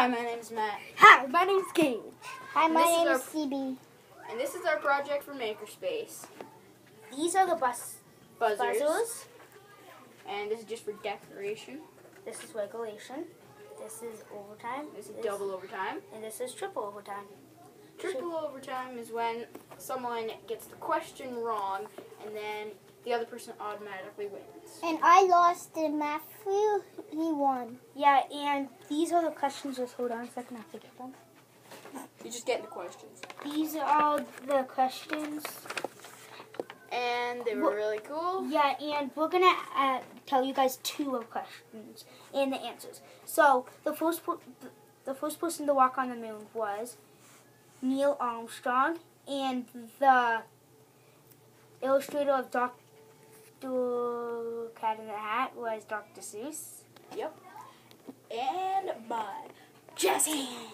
Hi, my name's Matt. Hi, my name's Kate. Hi, my This is name is CB. And this is our project for Makerspace. These are the bus Buzzers. buzzers. And this is just for decoration. This is regulation. This is overtime. This is double overtime. And this is triple overtime. Triple overtime is when someone gets the question wrong and then the other person automatically wins. And I lost in Matthew. He won. Yeah, and these are the questions. Just hold on a second. I have to get them. You're just get the questions. These are all the questions. And they were What- really cool. Yeah, and we're gonna uh, tell you guys two of questions and the answers. So the first the first person to walk on the moon was Neil Armstrong, and the illustrator of Doctor Cat in the Hat was Dr. Seuss. Jesse.